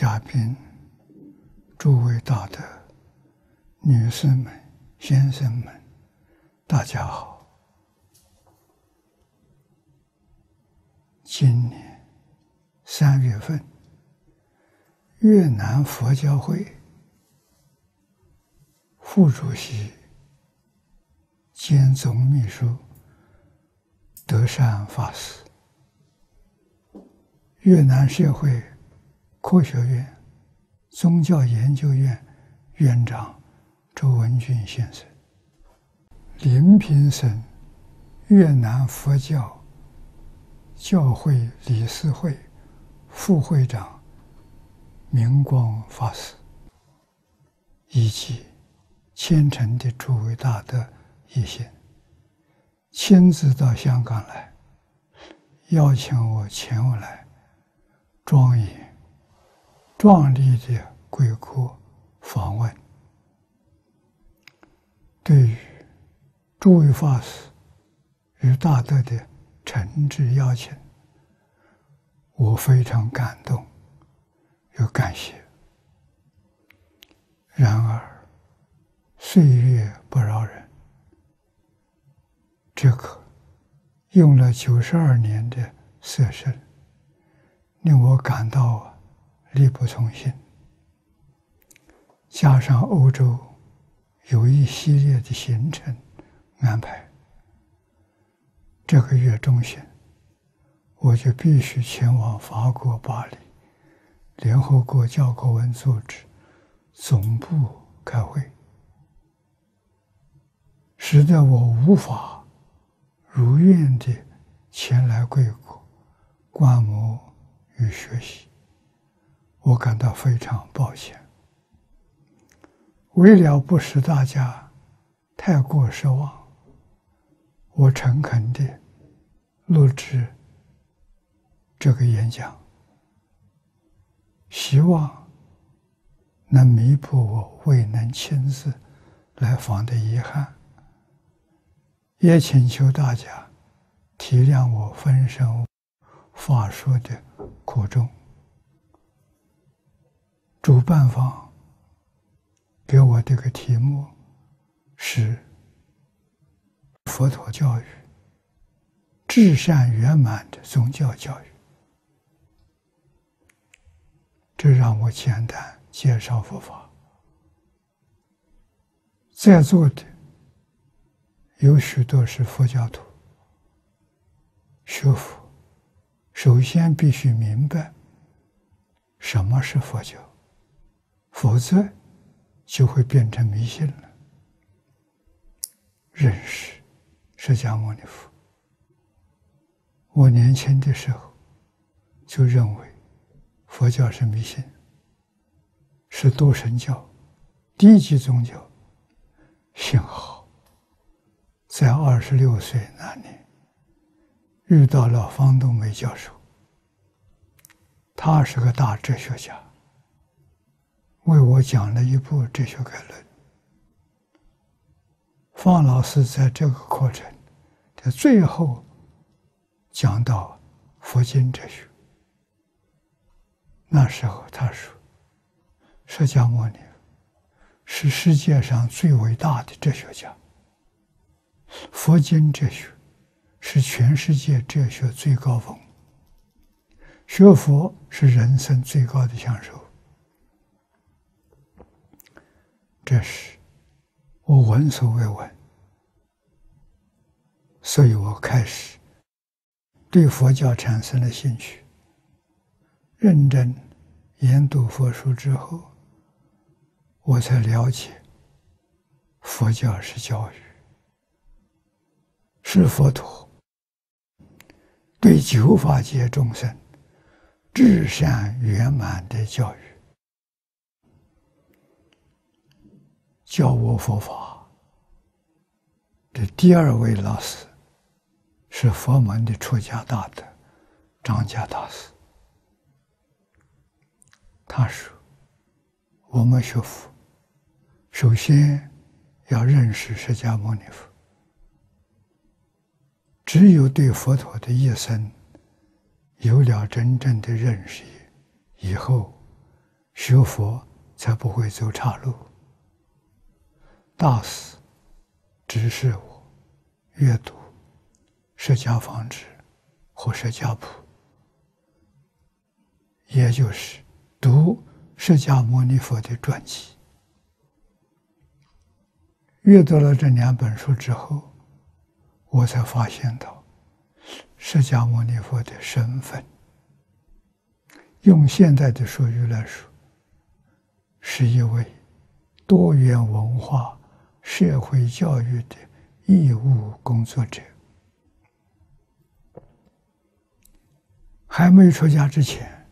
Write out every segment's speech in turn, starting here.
嘉宾、诸位大德、女士们、先生们，大家好！今年三月份，越南佛教会副主席兼总秘书。德善法师，越南社会科学院宗教研究院院长周文俊先生，临平省越南佛教教会理事会副会长明光法师，以及虔诚的诸位大德一行。亲自到香港来，邀请我前往来庄严、壮丽的贵国访问。对于诸位法师与大德的诚挚邀请，我非常感动，又感谢。然而，岁月不饶人。这个用了九十二年的色身，令我感到力不从心。加上欧洲有一系列的行程安排，这个月中旬我就必须前往法国巴黎联合国教科文组织总部开会，使得我无法。如愿的前来贵国观摩与学习，我感到非常抱歉。为了不使大家太过失望，我诚恳地录制这个演讲，希望能弥补我未能亲自来访的遗憾。也请求大家体谅我分身乏术的苦衷。主办方给我这个题目是“佛陀教育至善圆满的宗教教育”，这让我简单介绍佛法。在座的。有许多是佛教徒，学佛首先必须明白什么是佛教，否则就会变成迷信了。认识释迦牟尼佛，我年轻的时候就认为佛教是迷信，是多神教、低级宗教。幸好。在二十六岁那年，遇到了方东梅教授。他是个大哲学家，为我讲了一部哲学概论。方老师在这个课程的最后讲到佛经哲学。那时候他说：“释迦牟尼是世界上最伟大的哲学家。”佛经哲学是全世界哲学最高峰，学佛是人生最高的享受。这是我闻所未闻，所以我开始对佛教产生了兴趣。认真研读佛书之后，我才了解佛教是教育。是佛陀对九法界众生至善圆满的教育，教我佛法的第二位老师是佛门的出家大德张家大师。他说：“我们学佛，首先要认识释迦牟尼佛。”只有对佛陀的一生有了真正的认识以后，学佛才不会走岔路。大师指示我阅读《释迦方志》或《释迦谱》，也就是读释迦牟尼佛的传记。阅读了这两本书之后，我才发现到释迦牟尼佛的身份，用现在的术语来说，是一位多元文化社会教育的义务工作者。还没出家之前，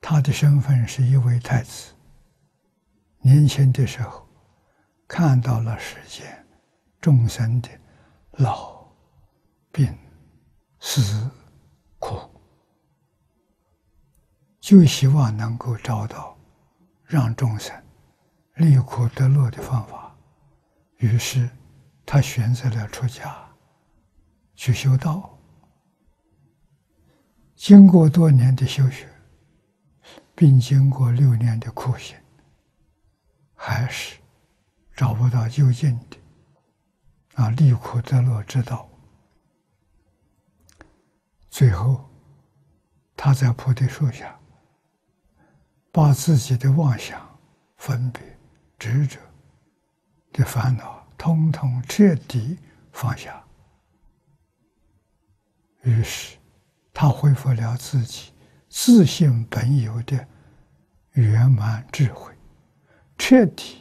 他的身份是一位太子。年轻的时候。看到了世间众生的老、病、死、苦，就希望能够找到让众生离苦得乐的方法。于是，他选择了出家去修道。经过多年的修学，并经过六年的苦行，还是。找不到就近的啊，利苦得乐之道。最后，他在菩提树下，把自己的妄想、分别、执着的烦恼，通通彻底放下。于是，他恢复了自己自信本有的圆满智慧，彻底。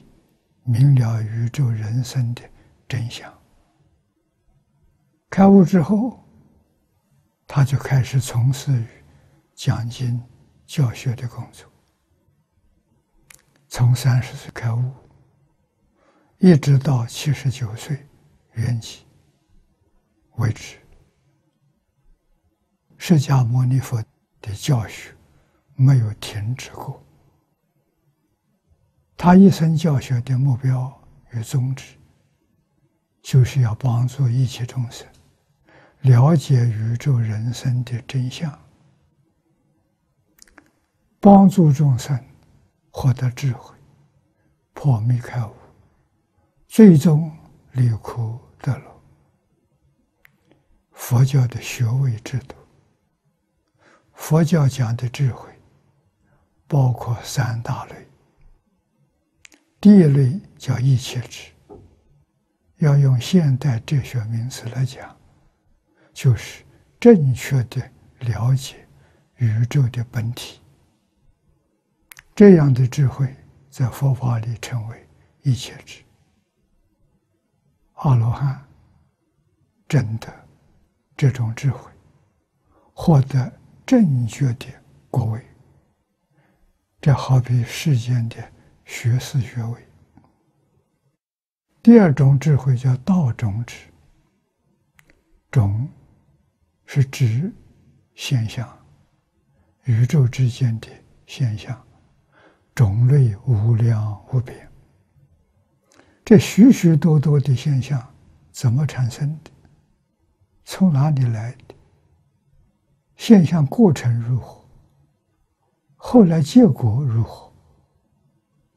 明了宇宙人生的真相，开悟之后，他就开始从事于讲经教学的工作。从三十岁开悟，一直到七十九岁圆寂为止，释迦牟尼佛的教学没有停止过。他一生教学的目标与宗旨，就是要帮助一切众生了解宇宙人生的真相，帮助众生获得智慧，破迷开悟，最终离苦得乐。佛教的学位制度，佛教讲的智慧，包括三大类。第一类叫一切智，要用现代哲学名词来讲，就是正确的了解宇宙的本体。这样的智慧在佛法里称为一切智。阿罗汉真的这种智慧，获得正确的果位，这好比世间的。学士学位。第二种智慧叫道种智，种是指现象，宇宙之间的现象，种类无量无边。这许许多多的现象怎么产生的？从哪里来的？现象过程如何？后来结果如何？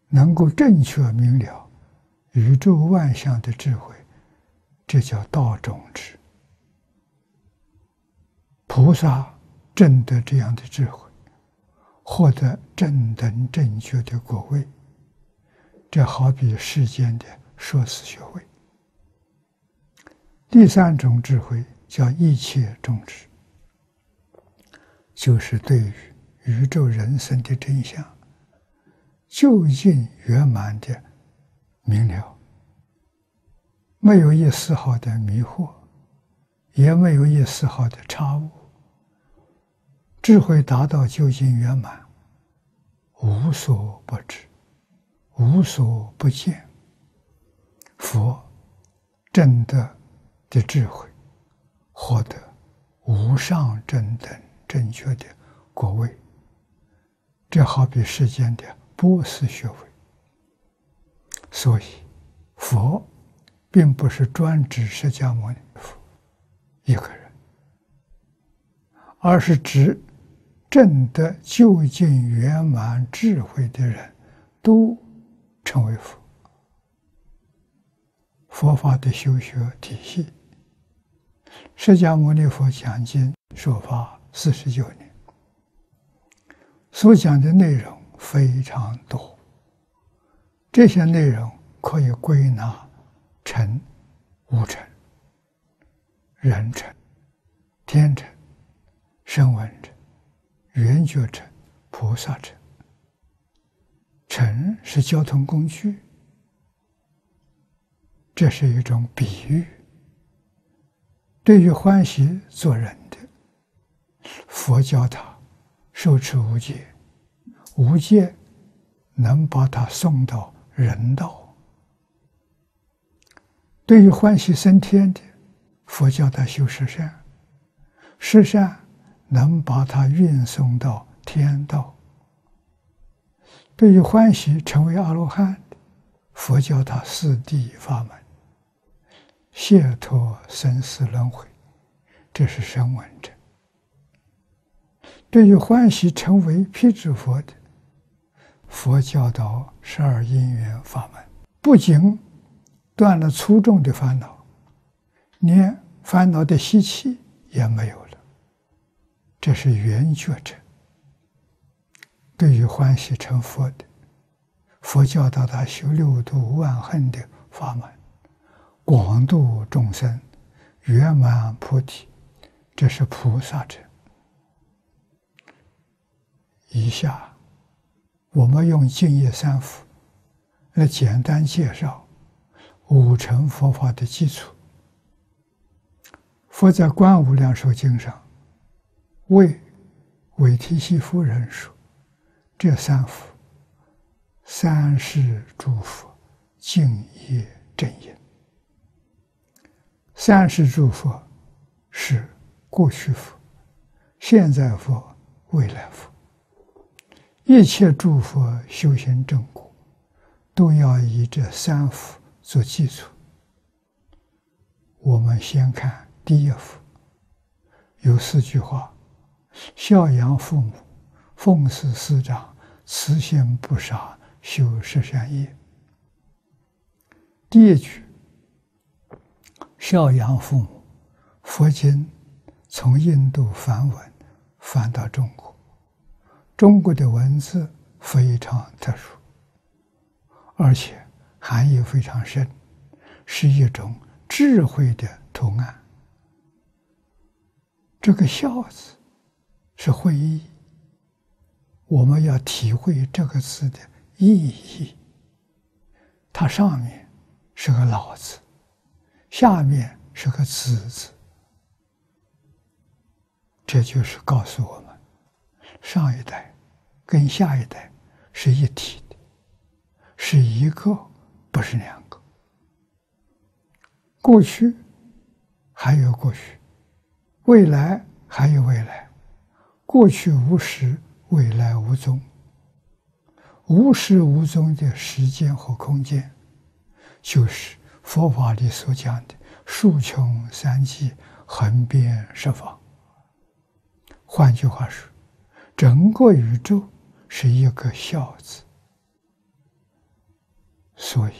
能够正确明了宇宙万象的智慧，这叫道种智。菩萨证得这样的智慧，获得正等正觉的果位，这好比世间的硕士学位。第三种智慧叫一切种智，就是对于宇宙人生的真相。究竟圆满的明了，没有一丝毫的迷惑，也没有一丝毫的差误。智慧达到究竟圆满，无所不知，无所不见。佛正德的智慧，获得无上正等正确的果位。这好比世间的。博士学位，所以佛并不是专指释迦牟尼佛，一个人，而是指证得究竟圆满智慧的人都成为佛。佛法的修学体系，释迦牟尼佛讲经说法四十九年，所讲的内容非常多。这些内容可以归纳成五尘。人成、天成、声闻成、缘觉成、菩萨成。成是交通工具，这是一种比喻。对于欢喜做人的，佛教他受持无戒，无戒能把他送到人道；对于欢喜升天的，佛教他修十善，十善能把他运送到天道。对于欢喜成为阿罗汉的，佛教他四谛法门，解脱生死轮回，这是声闻者。对于欢喜成为辟支佛的，佛教导十二因缘法门，不仅断了粗重的烦恼。连烦恼的习气也没有了，这是圆觉者。对于欢喜成佛的，佛教导他修六度万恨的法门，广度众生，圆满菩提，这是菩萨者。以下我们用净业三福来简单介绍五乘佛法的基础。佛在《观无量寿经》上为韦提希夫人说：“这三福，三世诸佛敬业。三世诸佛是过去佛、现在佛、未来佛。一切诸佛修行正果，都要以这三福做基础。我们先看。”第一幅有四句话：孝养父母，奉事师长，慈心不杀，修十善业。第一句，孝养父母，佛经从印度梵文翻到中国，中国的文字非常特殊，而且含义非常深，是一种智慧的图案。这个“孝”字是会意，我们要体会这个字的意义。它上面是个“老”字，下面是个“子”字，这就是告诉我们，上一代跟下一代是一体的，是一个，不是两个。过去还有过去。未来还有未来，过去无时，未来无踪。无时无踪的时间和空间，就是佛法里所讲的“数穷三际，横遍十方”。换句话说，整个宇宙是一个“孝”字。所以，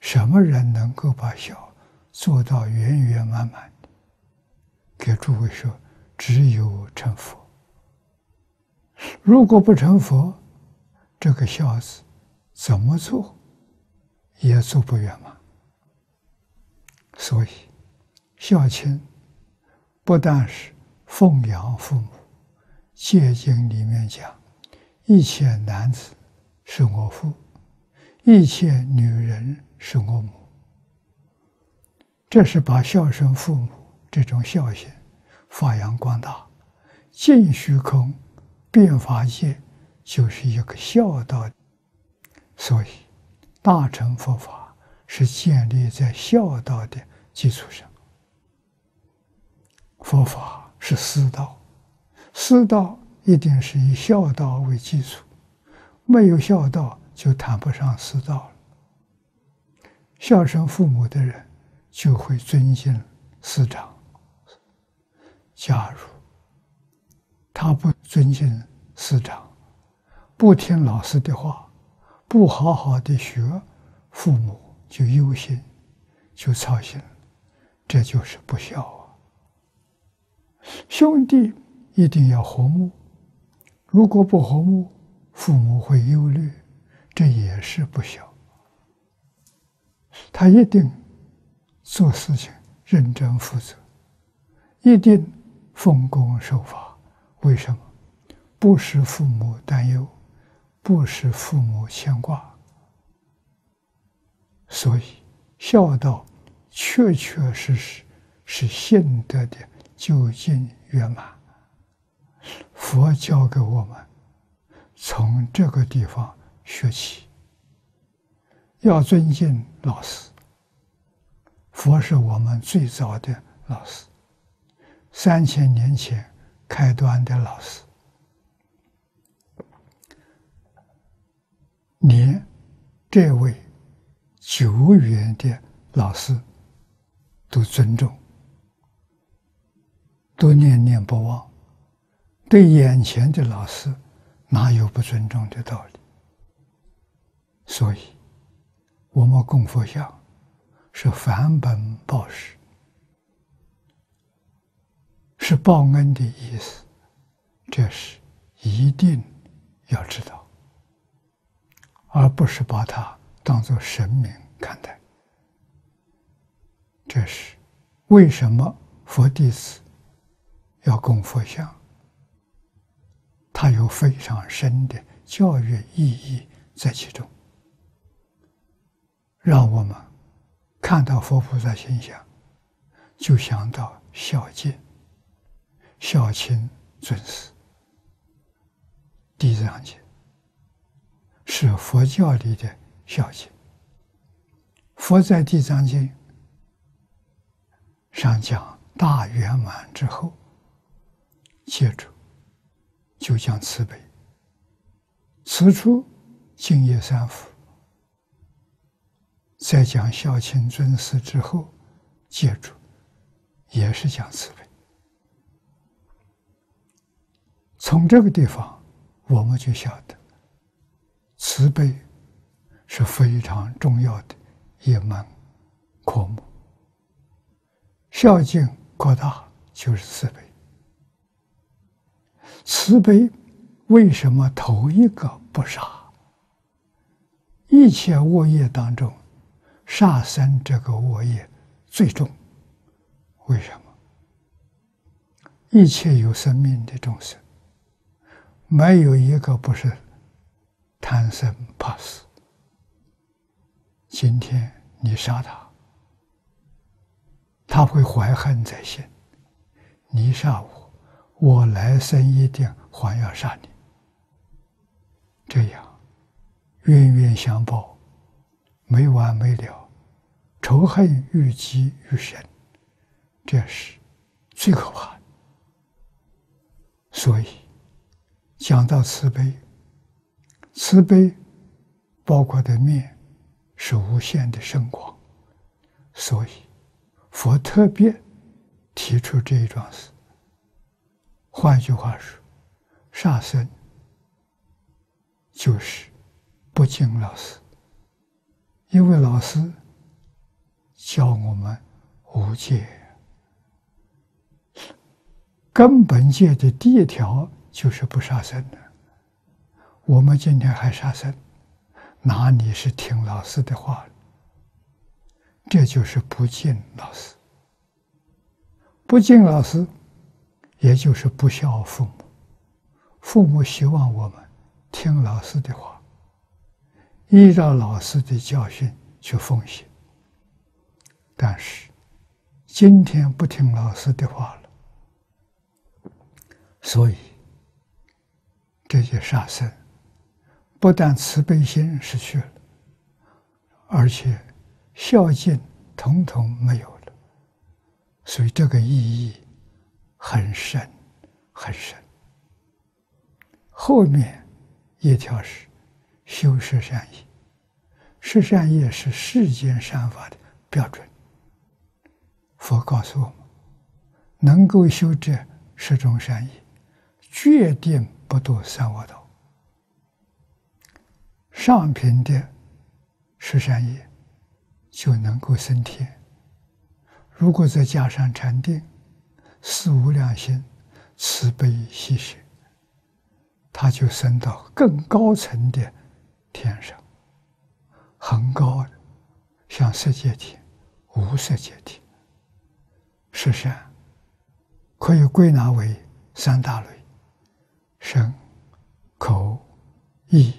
什么人能够把孝做到圆圆满满？给诸位说，只有成佛。如果不成佛，这个孝子怎么做也做不圆满。所以，孝亲不但是奉养父母，《戒经》里面讲，一切男子是我父，一切女人是我母。这是把孝顺父母。这种孝心发扬光大，尽虚空变法界就是一个孝道。所以，大乘佛法是建立在孝道的基础上。佛法是师道，师道一定是以孝道为基础，没有孝道就谈不上师道了。孝顺父母的人就会尊敬师长。假如他不尊敬师长，不听老师的话，不好好的学，父母就忧心，就操心，这就是不孝啊。兄弟一定要和睦，如果不和睦，父母会忧虑，这也是不孝。他一定做事情认真负责，一定奉公守法。为什么？不使父母担忧，不使父母牵挂。所以孝道确确实实是信德的究竟圆满。佛教给我们。从这个地方学起，要尊敬老师。佛是我们最早的老师，三千年前开端的老师，连这位久远的老师都尊重，都念念不忘，对眼前的老师。哪有不尊重的道理？所以，我们供佛像是返本报时，是报恩的意思，这是一定要知道，而不是把它当做神明看待。这是为什么佛弟子要供佛像？它有非常深的教育意义在其中，让我们看到佛菩萨形象，就想到孝敬、孝亲、尊师。地藏节是佛教里的孝敬。佛在地藏经上讲大圆满之后，接着。就讲慈悲，此处敬业三福，在讲孝亲尊师之后，接住也是讲慈悲。从这个地方，我们就晓得，慈悲是非常重要的一门科目。孝敬扩大就是慈悲。慈悲为什么头一个不杀？一切恶业当中，杀生这个恶业最重。为什么？一切有生命的众生，没有一个不是贪生怕死。今天你杀他，他会怀恨在心；你杀我。我来生一定还要杀你，这样冤冤相报，没完没了，仇恨愈积愈深，这是最可怕的。所以讲到慈悲，慈悲包括的面是无限的深广，所以佛特别提出这一桩事。换句话说，杀生就是不敬老师，因为老师教我们无戒，根本戒的第一条就是不杀生的。我们今天还杀生，哪里是听老师的话？这就是不敬老师，不敬老师。也就是不孝父母，父母希望我们听老师的话，依照老师的教训去奉行。但是今天不听老师的话了，所以这些杀生不但慈悲心失去了，而且孝敬统统没有了，所以这个意义。很深，很深。后面一条是修十善业，十善业是世间善法的标准。佛告诉我们，能够修这十种善业，决定不堕三恶道。上品的十善业就能够升天。如果再加上禅定、四无量心、慈悲喜舍，他就升到更高层的天上，很高的，像色界天、无色界天。十善可以归纳为三大类：身、口、意。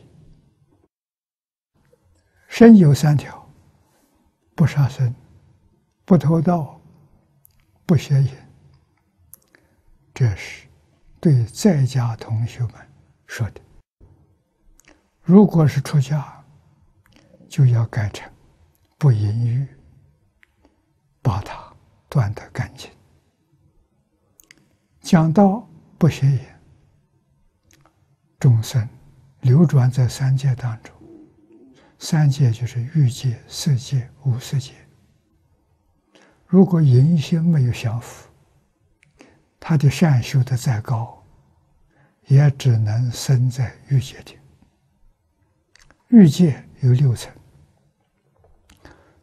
身有三条：不杀生、不偷盗、不邪淫。这是对在家同学们说的。如果是出家，就要改成不淫欲，把它断得干净。讲道不邪淫，众生流转在三界当中。三界就是欲界、色界、无色界。如果淫心没有降伏，他的善修的再高，也只能生在欲界的。欲界有六层，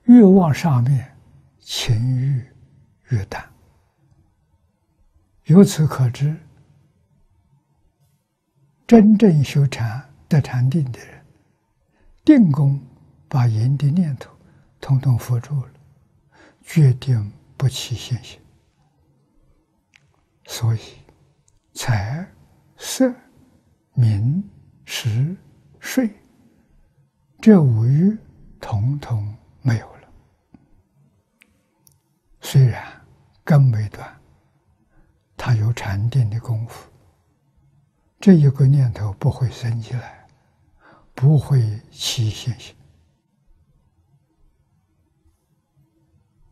越往上面，情欲越淡。由此可知，真正修禅得禅定的人。定功把淫的念头统统扶住了，决定不起现行。所以财、色、名、食、睡这五欲统统没有了。虽然根没断，他有禅定的功夫，这一个念头不会生起来。不会起现行，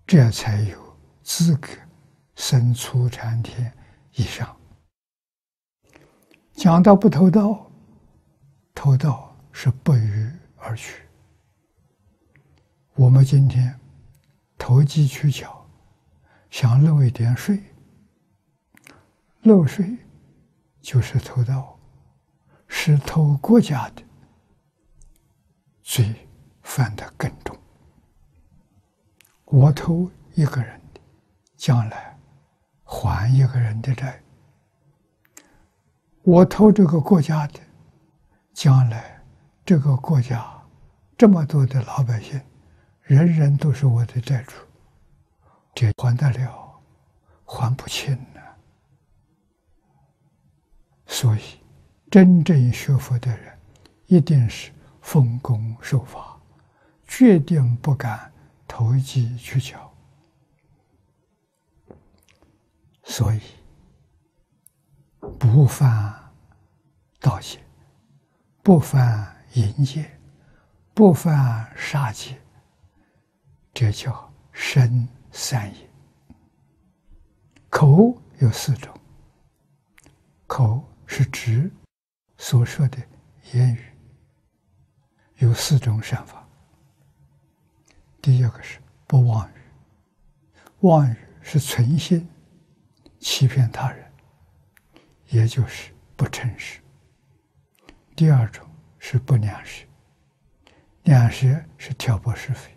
这才有资格生出禅天以上。讲到不偷盗，偷盗是不欲而取。我们今天投机取巧，想漏一点税，漏税就是偷盗，是偷国家的。罪犯得更重。我偷一个人的，将来还一个人的债；我偷这个国家的，将来这个国家这么多的老百姓，人人都是我的债主，这还得了？还不清呢。所以，真正学佛的人，一定是。奉公守法，决定不敢投机取巧。所以，不犯盗窃，不犯淫戒，不犯杀戒，这叫身三业。口有四种，口是指所说的言语。有四种善法。第一个是不妄语，妄语是存心欺骗他人，也就是不诚实。第二种是不良舌，良舌是挑拨是非，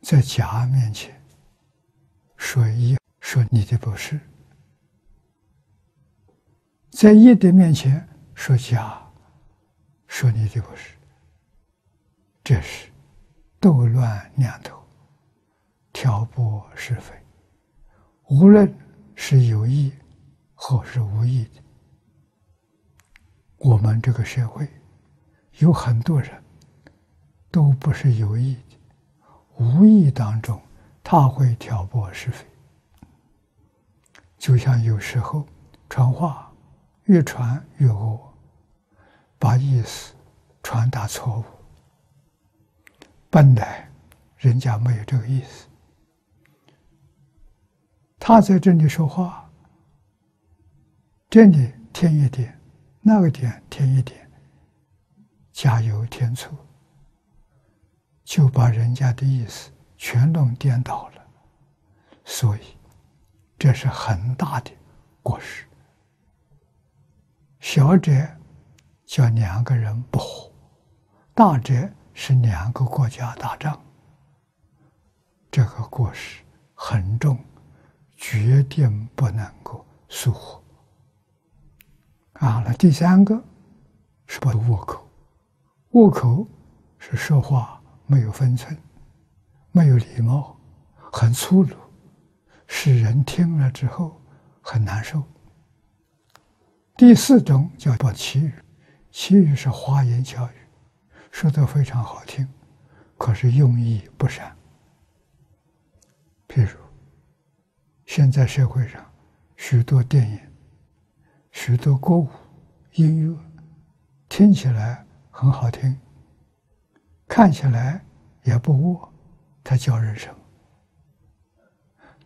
在假面前说一说你的不是，在乙的面前说假，说你的不是。这是斗乱念头，挑拨是非。无论是有意或是无意的，我们这个社会有很多人都不是有意的，无意当中他会挑拨是非。就像有时候传话越传越恶，把意思传达错误。本来人家没有这个意思，他在这里说话，这里添一点，那个点添一点，加油添醋，就把人家的意思全弄颠倒了。所以，这是很大的过失。小者叫两个人不和，大者是两个国家打仗，这个过失很重，决定不能够疏忽。啊，那第三个是不握口，握口是说话没有分寸，没有礼貌，很粗鲁，使人听了之后很难受。第四种叫不绮语，绮语是花言巧语，说的非常好听，可是用意不善。譬如，现在社会上许多电影、许多歌舞、音乐，听起来很好听，看起来也不恶，它叫人什么？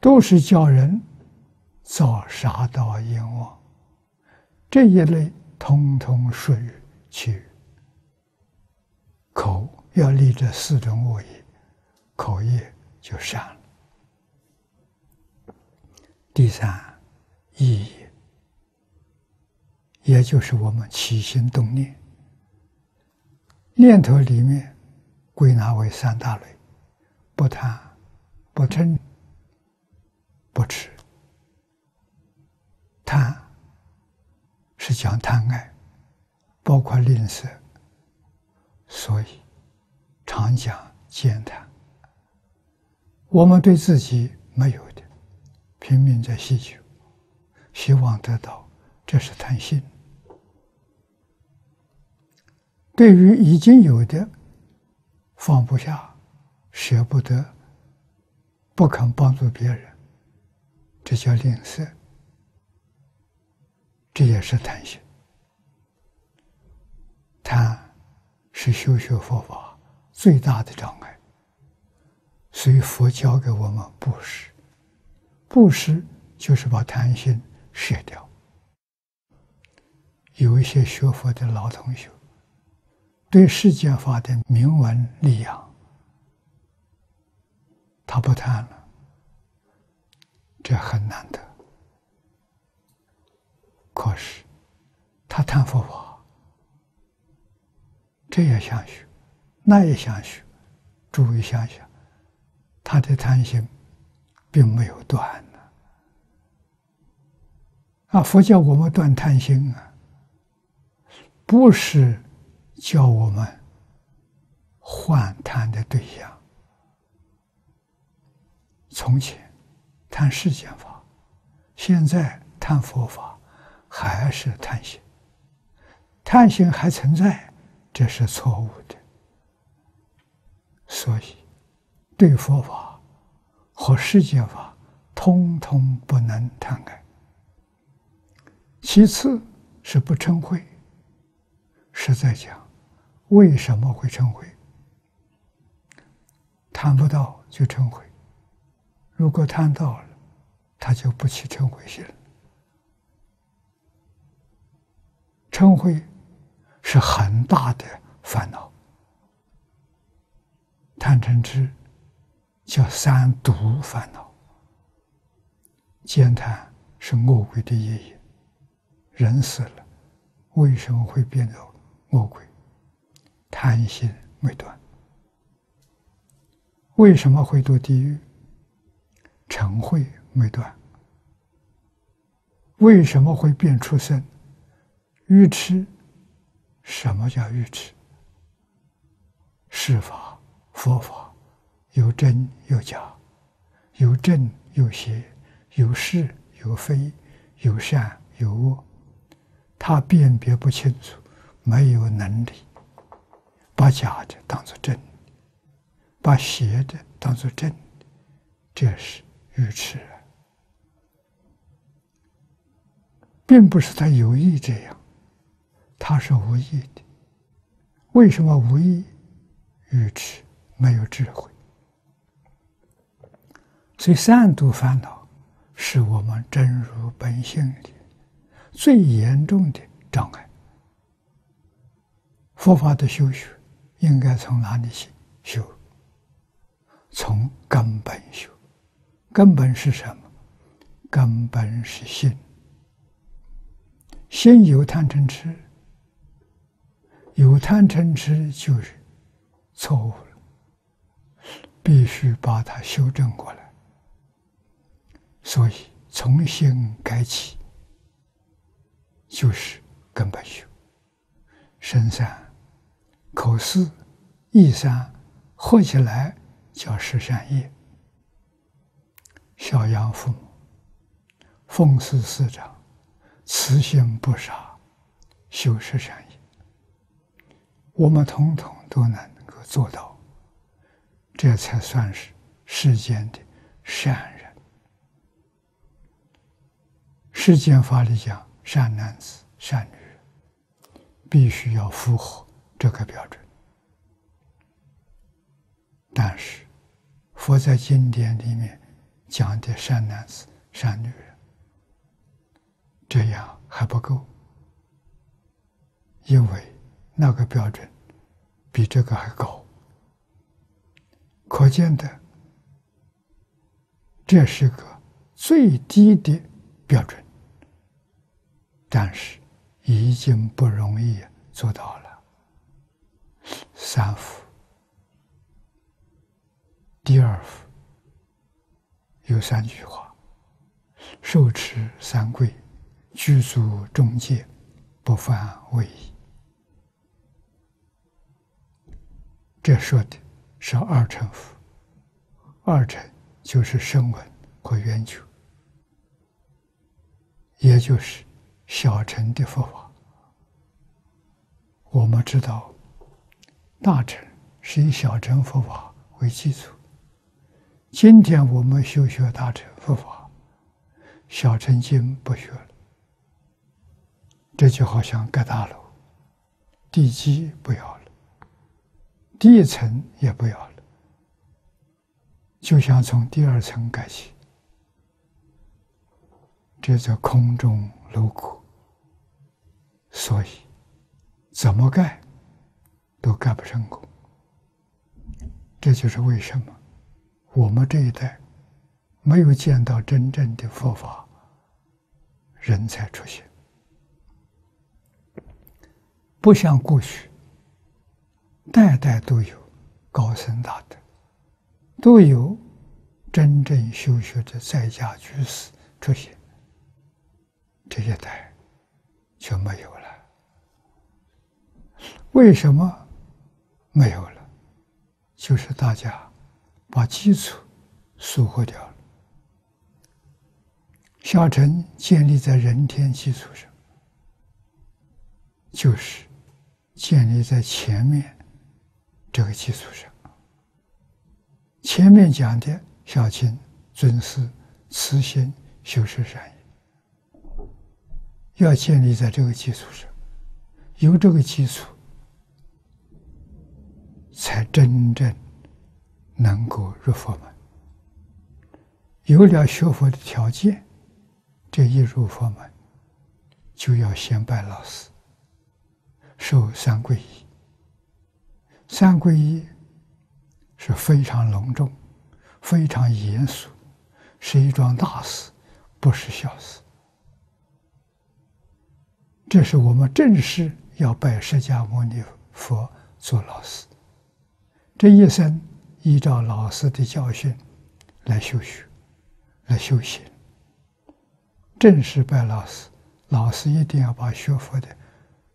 都是叫人造杀盗淫妄。这一类通通属于其余。口要立这四种恶业，口业就善了。第三，意业，也就是我们起心动念，念头里面归纳为三大类：不贪、不嗔、不痴。贪。是讲贪爱，包括吝啬，所以常讲践贪。我们对自己没有的，拼命在希求，希望得到，这是贪心；对于已经有的，放不下，舍不得，不肯帮助别人，这叫吝啬。这也是贪心，贪是修学佛法最大的障碍。所以佛教给我们布施，布施就是把贪心舍掉。有一些学佛的老同学，对世间法的名闻利养，他不贪了，这很难得。可是，他贪佛法，这也想学，那也想学。注意想想，他的贪心并没有断呢。啊，佛教我们断贪心啊，不是叫我们换贪的对象。从前贪世间法，现在贪佛法。还是贪心，贪心还存在，这是错误的。所以，对佛法和世间法，通通不能贪爱。其次是不嗔恚。实在讲，为什么会嗔恚？贪不到就嗔恚，如果谈到了，他就不起嗔恚心了。嗔恚是很大的烦恼，贪嗔痴叫三毒烦恼，奸贪是恶鬼的业业，人死了为什么会变成恶鬼？贪心未断，为什么会堕地狱？嗔恚没断，为什么会变畜生？愚痴，什么叫愚痴？是法、佛法有真有假，有正有邪，有是有非，有善有恶，他辨别不清楚，没有能力把假的当做真，把邪的当做真，这是愚痴啊，并不是他有意这样。他是无意的，为什么无意？愚痴，没有智慧。所以三毒烦恼是我们真如本性里最严重的障碍。佛法的修学应该从哪里去修？从根本修。根本是什么？根本是心，心有贪嗔痴，有贪嗔痴就是错误了，必须把它修正过来。所以重新改起，就是根本修。身善、口四、意三合起来叫十善业。孝养父母，奉事师长，慈心不杀，修十善业。我们统统都能够做到，这才算是世间的善人。世间法里讲，善男子、善女人，必须要符合这个标准。但是，佛在经典里面。讲的善男子、善女人，这样还不够，因为那个标准比这个还高。可见的，这是个最低的标准，但是已经不容易做到了。三福，第二福。有三句话：受持三规，具足众戒，不犯违意。这说的是二乘佛，二乘就是声闻和缘觉，也就是小乘的佛法。我们知道，大乘是以小乘佛法为基础。今天我们修学大乘佛法，小乘经不学了，这就好像盖大楼，地基不要了，第一层也不要了，就想从第二层盖起，这叫空中楼阁，所以怎么盖都盖不成功，这就是为什么。我们这一代没有见到真正的佛法人才出现，不像过去，代代都有高僧大德，都有真正修学的在家居士出现，这一代就没有了。为什么没有了？就是大家。把基础疏忽掉了。小乘建立在人天基础上，就是建立在前面这个基础上。前面讲的孝亲、尊师、慈心、修持善业，要建立在这个基础上，有这个基础，才真正。能够入佛门，有了学佛的条件，这一入佛门，就要先拜老师，受三皈依。三皈依是非常隆重、非常严肃，是一桩大事，不是小事。这是我们正式要拜释迦牟尼佛做老师，这一生。依照老师的教训来修学，来修行。正式拜老师，老师一定要把学佛的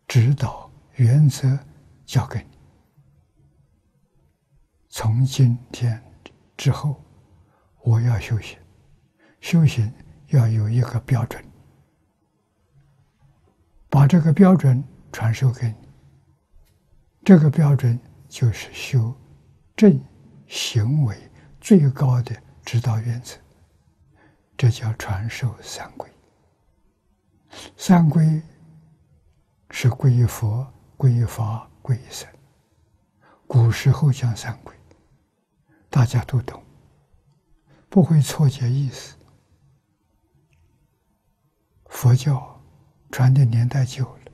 指导原则教给你。从今天之后，我要修行，修行要有一个标准，把这个标准传授给你。这个标准就是修正。行为最高的指导原则，这叫传授三规。三规是归佛、归法、归僧。古时候讲三规，大家都懂，不会错解意思。佛教传的年代久了，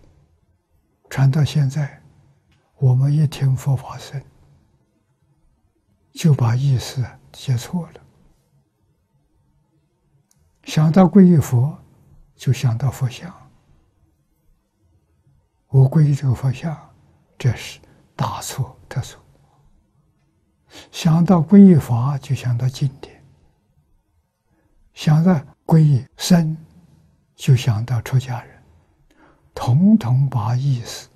传到现在，我们一听佛法声。就把意思接错了。想到皈依佛，就想到佛像。我皈依这个佛像，这是大错特错。想到皈依法，就想到经典；想到皈依僧，就想到出家人，统统把意思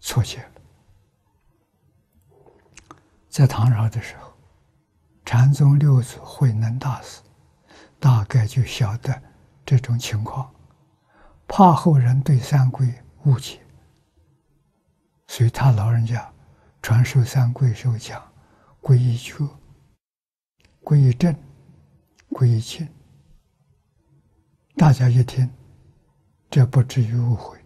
错解了。在唐朝的时候，禅宗六祖慧能大师大概就晓得这种情况，怕后人对三皈误解，所以他老人家传授三皈时候讲：皈依觉、皈依正、皈依净。大家一听，这不至于误会。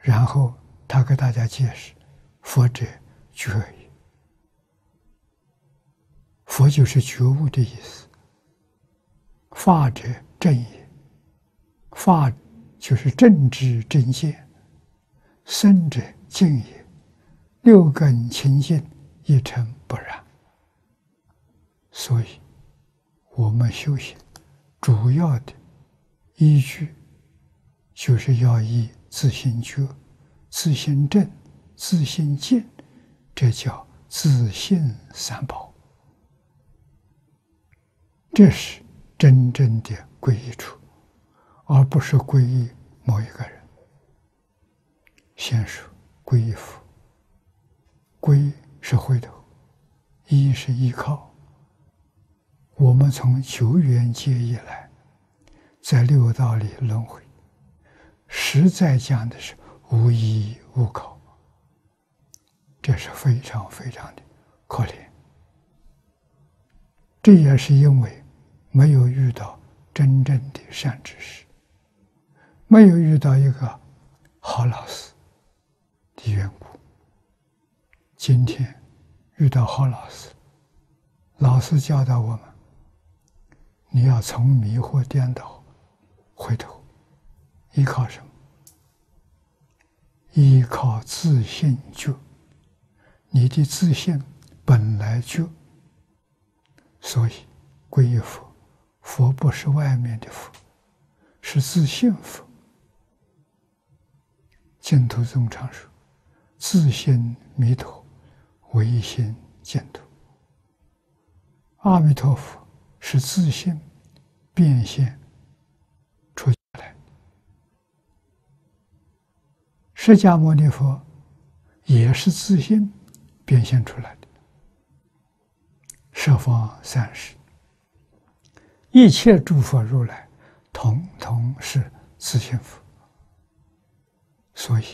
然后他给大家解释：佛者。觉也，佛就是觉悟的意思。法者正也，法就是正知正见。生者净也，六根清净，一尘不染。所以，我们修行主要的依据，就是要以自心觉、自心正、自心见。这叫自信三宝，这是真正的皈依处，而不是皈依某一个人。先说皈依佛，归是回头，依是依靠。我们从久远劫以来，在六道里轮回，实在讲的是无依无靠。这是非常非常的可怜，这也是因为没有遇到真正的善知识，没有遇到一个好老师的缘故。今天遇到好老师，老师教导我们：你要从迷惑颠倒回头，依靠什么？依靠自信就。你的自信本来就，所以皈依佛，佛不是外面的佛，是自信佛。净土宗常说：“自信弥陀，唯心净土。”阿弥陀佛是自信变现出来，释迦牟尼佛也是自信。变现出来的，十方三世，一切诸佛如来，统统是自性佛。所以，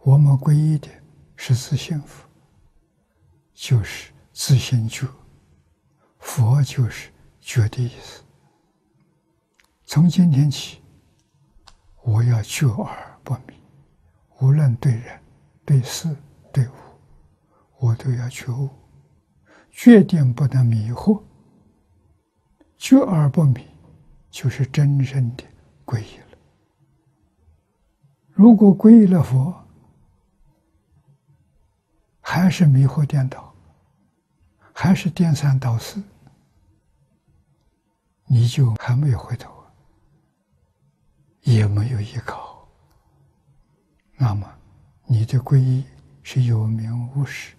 我们皈依的是自性佛，就是自性觉，佛就是觉的意思。从今天起，我要觉而不迷，无论对人、对事、对物。我都要觉悟，决定不能迷惑。觉而不迷，就是真正的皈依了。如果皈依了佛，还是迷惑颠倒，还是颠三倒四，你就还没有回头，也没有依靠，那么你的皈依是有名无实。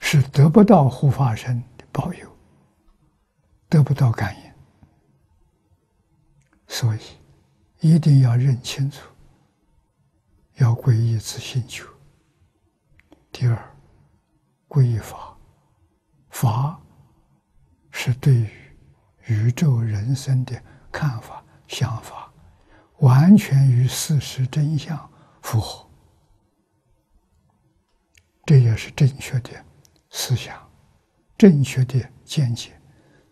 是得不到护法神的保佑，得不到感应，所以一定要认清楚，要皈依自信求。第二，皈依法，法是对于宇宙人生的看法、想法，完全与事实真相符合，这也是正确的。思想正确的见解，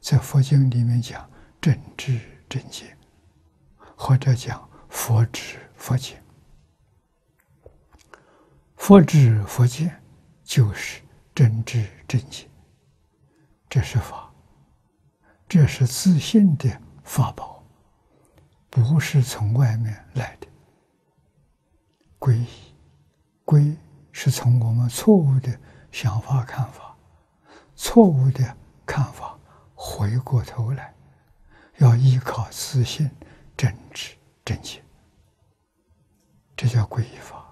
在佛经里面讲正知正见，或者讲佛知佛见。佛知佛见就是真知正见，这是法，这是自信的法宝，不是从外面来的。皈依，皈是从我们错误的。想法、看法，错误的看法回过头来，要依靠自信、正知、正见，这叫皈依法。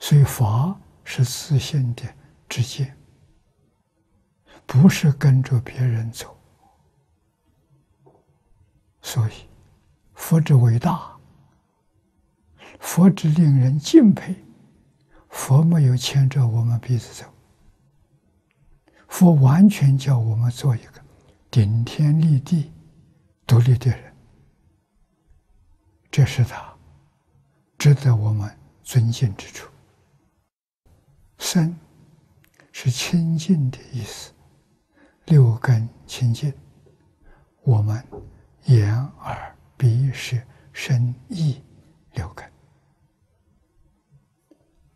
所以法是自信的直接，不是跟着别人走。所以佛之伟大，佛之令人敬佩，佛没有牵着我们鼻子走。佛完全叫我们做一个顶天立地、独立的人，这是他值得我们尊敬之处。身是清净的意思，六根清净，我们眼、耳、鼻、舌、身、意六根，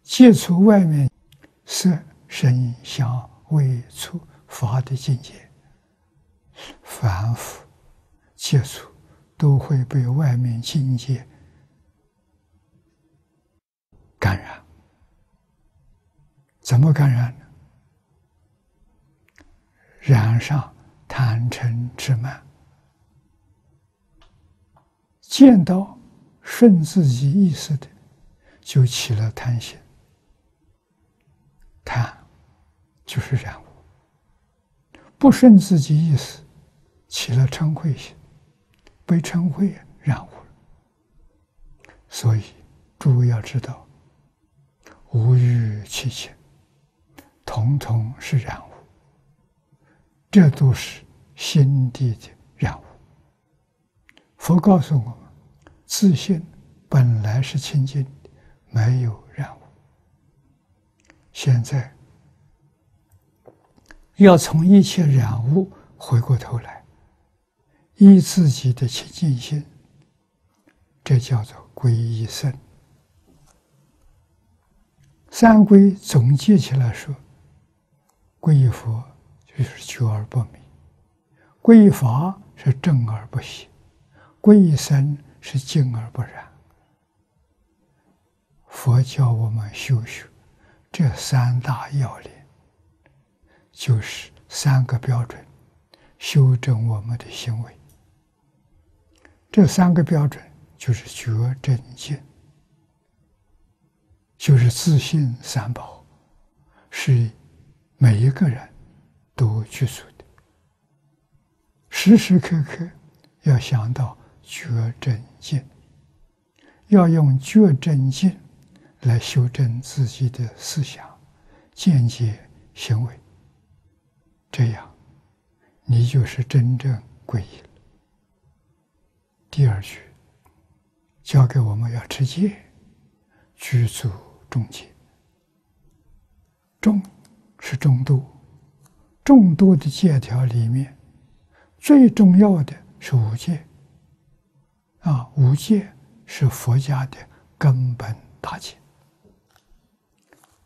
接触外面色、声、香。味触法的境界，反复接触，都会被外面境界感染。怎么感染呢？染上贪嗔痴慢，见到顺自己意思的，就起了贪心，贪。就是染污，不顺自己意思，起了嗔恚心，被嗔恚染污了。所以，诸位要知道，无欲七情，统统是染污，这都是心地的染污。佛告诉我们，自信本来是清净的，没有染污。现在。要从一切染污回过头来，依自己的清净心，这叫做皈依僧。三皈总结起来说：皈依佛就是觉而不迷，皈依法是正而不邪，皈依僧是净而不染。佛教我们修修这三大要领。就是三个标准，修正我们的行为。这三个标准就是觉、正、见，就是自信三宝，是每一个人都具足的。时时刻刻要想到觉、正、见，要用觉、正、见来修正自己的思想、见解、行为。这样，你就是真正皈依了。第二句，教给我们要持戒，居住中戒。中是中度，众多的戒条里面，最重要的是五戒。啊，五戒是佛家的根本大戒，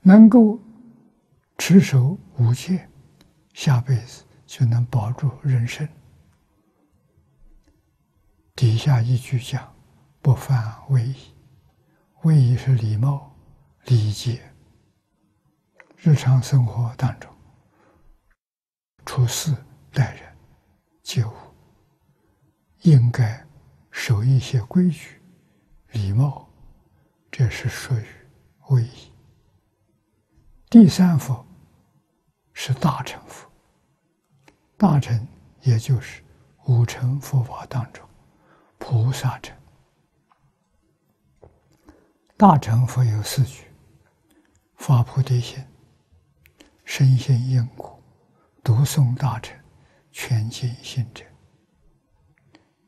能够持守五戒。下辈子就能保住人生。底下一句讲：“不犯威仪，威仪是礼貌、礼节。日常生活当中，处事待人接物，应该守一些规矩、礼貌，这是属于威仪。第三佛是大乘佛。大乘也就是五乘佛法当中，菩萨乘。大乘佛有四句：发菩提心，深信因果，读诵大乘，全尽心者。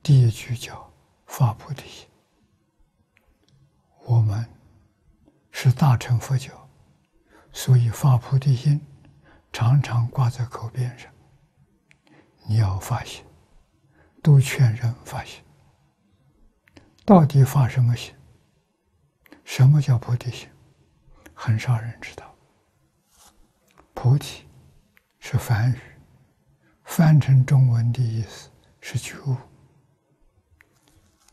第一句叫发菩提心。我们是大乘佛教，所以发菩提心常常挂在口边上。你要发心，都劝人发心。到底发什么心？什么叫菩提心？很少人知道。菩提是梵语，翻成中文的意思是觉悟。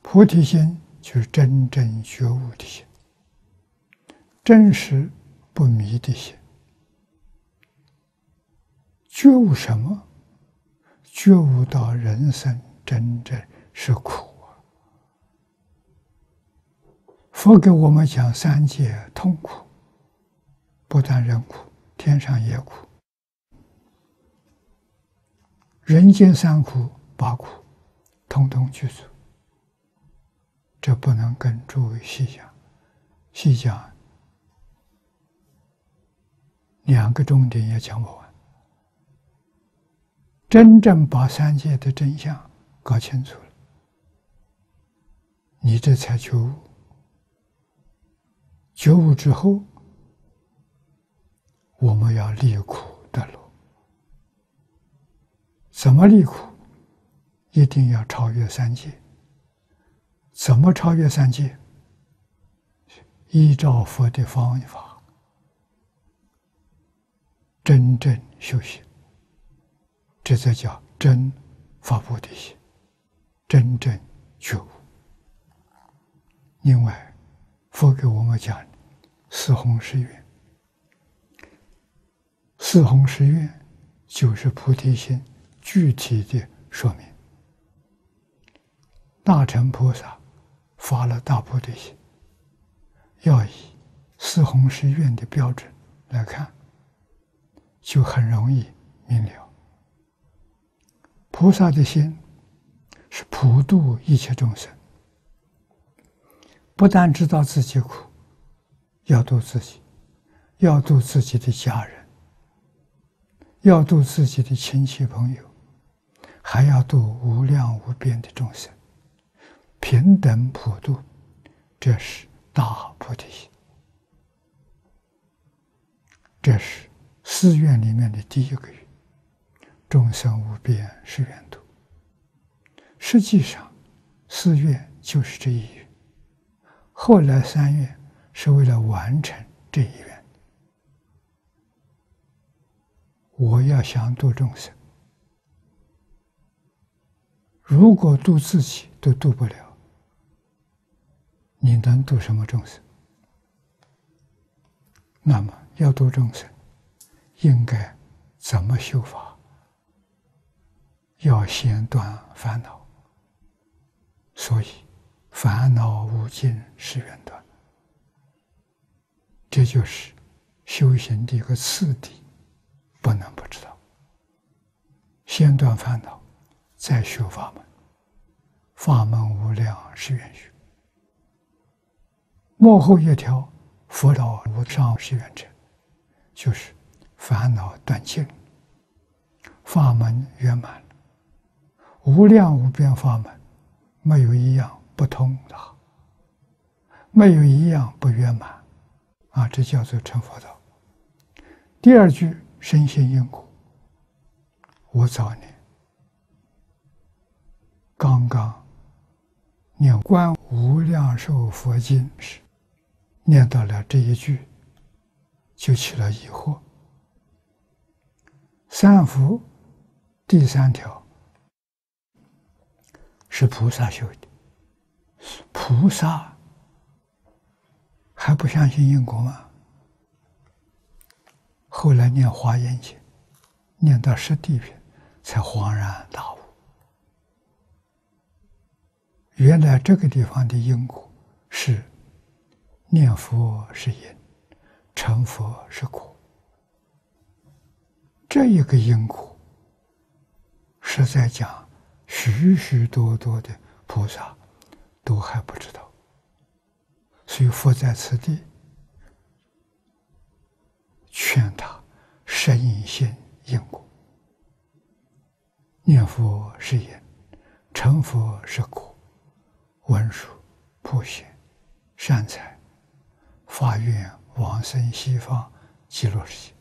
菩提心就是真正觉悟的心，真实不迷的心。觉悟什么？觉悟到人生真正是苦啊！佛给我们讲三界痛苦，不但人苦，天上也苦，人间三苦八苦，通通具足。这不能跟诸位细讲，细讲两个重点也讲不完。真正把三界的真相搞清楚了，你这才觉悟。觉悟之后，我们要离苦得乐。怎么离苦？一定要超越三界。怎么超越三界？依照佛的方法，真正修行。这才叫真发菩提心，真正觉悟。另外，佛给我们讲四弘誓愿，四弘誓愿就是菩提心具体的说明。大乘菩萨发了大菩提心，要以四弘誓愿的标准来看，就很容易明了。菩萨的心是普度一切众生，不但知道自己苦，要度自己，要度自己的家人，要度自己的亲戚朋友，还要度无量无边的众生，平等普度，这是大菩提心。这是寺院里面的第一个愿。众生无边誓愿度。实际上，四愿就是这一愿。后来三愿是为了完成这一愿。我要想度众生，如果度自己都度不了，你能度什么众生？那么要度众生，应该怎么修法？要先断烦恼，所以烦恼无尽是缘断，这就是修行的一个次第，不能不知道。先断烦恼，再修法门，法门无量是缘学，幕后一条佛道无上是缘成，就是烦恼断尽，法门圆满。无量无边法门，没有一样不通的，没有一样不圆满，啊，这叫做成佛道。第二句深信因果，我早年刚刚念《观无量寿佛经》时，念到了这一句，就起了疑惑。三福第三条。是菩萨修的，菩萨还不相信因果吗？后来念华严经，念到十地品，才恍然大悟，原来这个地方的因果是念佛是因，成佛是果，这一个因果是在讲。许许多多的菩萨都还不知道，所以佛在此地劝他深信因果，念佛是因，成佛是果，文殊、普贤、善财、发愿往生西方极乐世界，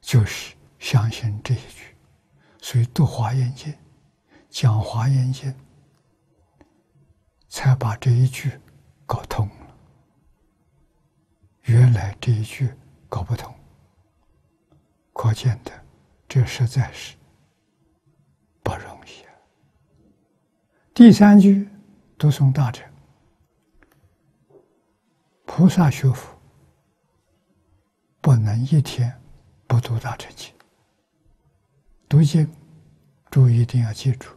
就是相信这一句。所以读华严经，讲华严经，才把这一句搞通了。原来这一句搞不通，可见的这实在是不容易啊。第三句读诵大乘，菩萨学佛不能一天不读大乘经。读经，注意一定要记住，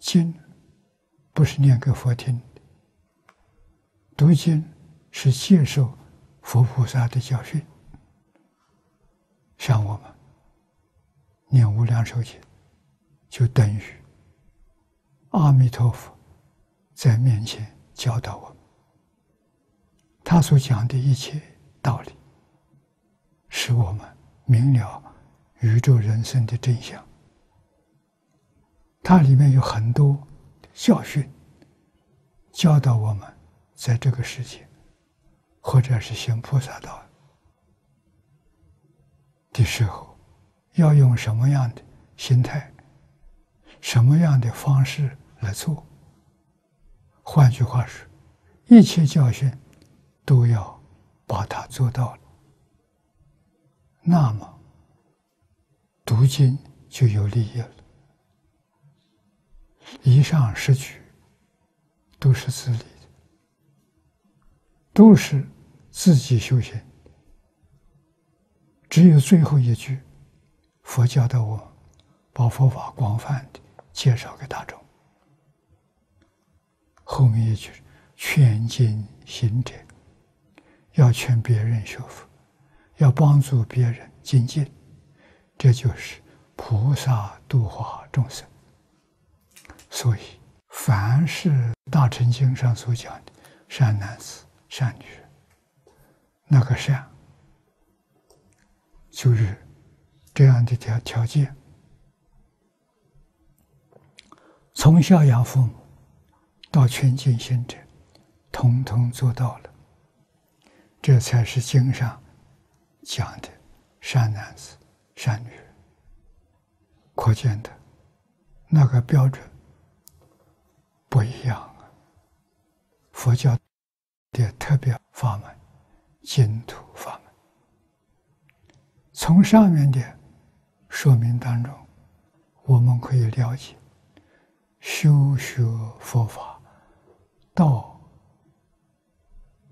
经不是念给佛听的，读经是接受佛菩萨的教训。像我们念无量寿经，就等于阿弥陀佛在面前教导我们，他所讲的一切道理，使我们明了宇宙人生的真相。它里面有很多教训，教导我们在这个世界，或者是行菩萨道。的时候，要用什么样的心态、什么样的方式来做？换句话说，一切教训都要把它做到了，那么读经就有利益了。以上十句都是自理的，都是自己修行。只有最后一句，佛教的我把佛法广泛的介绍给大众。后面一句劝进行者，要劝别人学佛，要帮助别人精进，这就是菩萨度化众生。所以，凡是《大乘经》上所讲的善男子、善女人，那个善。就是这样的条条件，从孝养父母到全尽心者，统统做到了，这才是经上讲的善男子、善女人。可见的，那个标准不一样啊。佛教的特别法门，净土法门。从上面的说明当中，我们可以了解，修学佛法到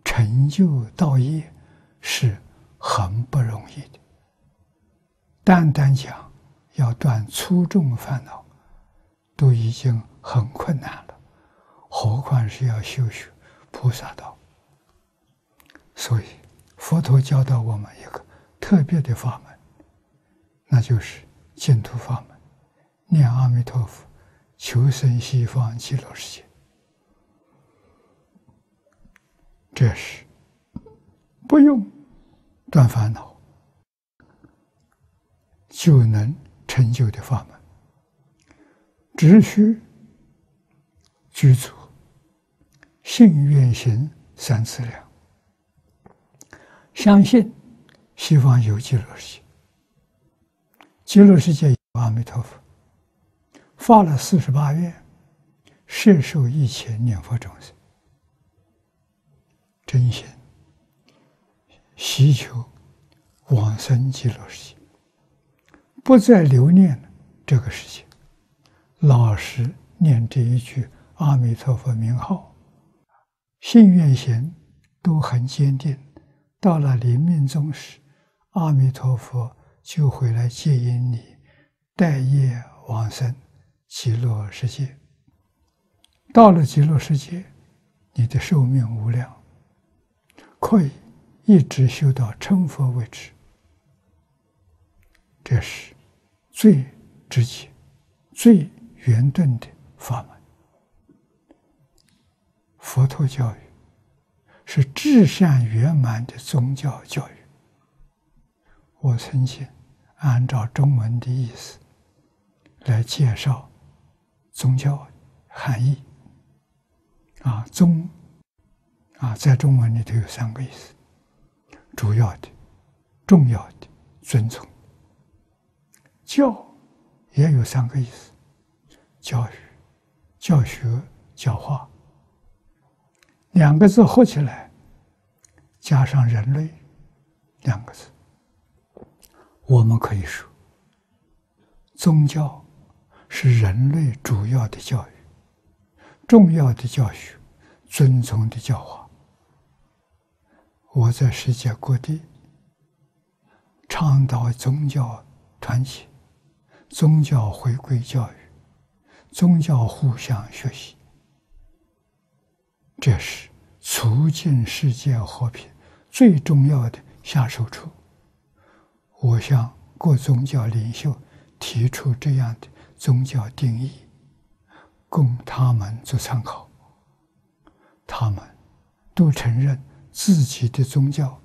成就道业是很不容易的。单单讲要断粗重烦恼，都已经很困难了，何况是要修学菩萨道？所以佛陀教导我们一个。特别的法门，那就是净土法门，念阿弥陀佛，求生西方极乐世界。这是不用断烦恼就能成就的法门，只需具足信愿行三次量，相信。西方有极乐世界，极乐世界有阿弥陀佛，发了四十八愿，摄受一切念佛众生，真心。希求往生极乐世界，不再留恋这个世界，老实念这一句阿弥陀佛名号，信愿行都很坚定，到了临命终时。阿弥陀佛就会来接引你，待业往生极乐世界。到了极乐世界，你的寿命无量，可以一直修到成佛为止。这是最直接、最圆顿的法门。佛陀教育是至善圆满的宗教教育。我曾经按照中文的意思来介绍宗教含义。啊，宗啊，在中文里头有三个意思：主要的、重要的、尊崇。教也有三个意思：教育、教学、教化。两个字合起来，加上人类两个字。我们可以说，宗教是人类主要的教育、重要的教学、尊崇的教化。我在世界各地倡导宗教团结，宗教回归教育，宗教互相学习，这是促进世界和平最重要的下手处。我向各宗教领袖提出这样的宗教定义，供他们做参考。他们都承认自己的宗教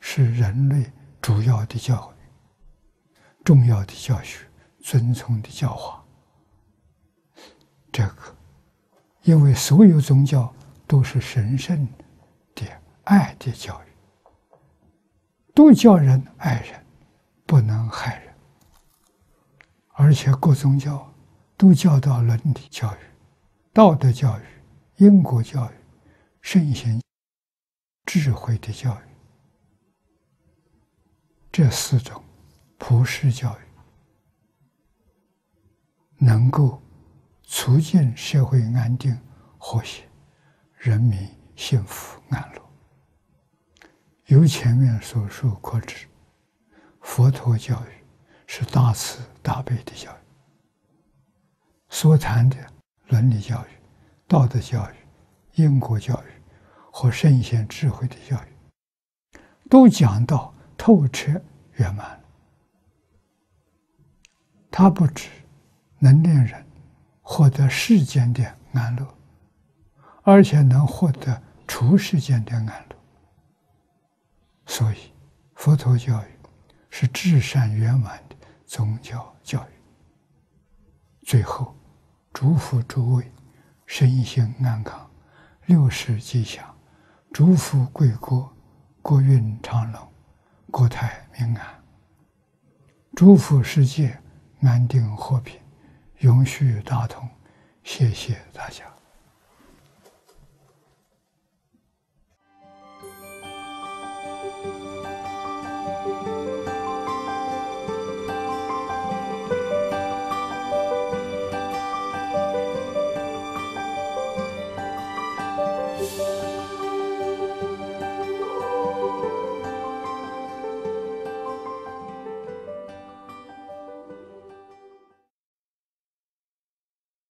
是人类主要的教育、重要的教学、遵从的教化。这个，因为所有宗教都是神圣的爱的教育，都叫人爱人。不能害人，而且各宗教都教导伦理教育、道德教育、因果教育、圣贤智慧的教育，这四种普世教育能够促进社会安定和谐、人民幸福安乐。由前面所述可知。佛陀教育是大慈大悲的教育，所谈的伦理教育、道德教育、因果教育和圣贤智慧的教育，都讲到透彻圆满了。它不止能令人获得世间的安乐，而且能获得出世间的安乐。所以，佛陀教育。是至善圆满的宗教教育。最后，祝福诸位身心安康，六世吉祥，祝福贵国国运昌隆，国泰民安，祝福世界安定和平，永续大同。谢谢大家。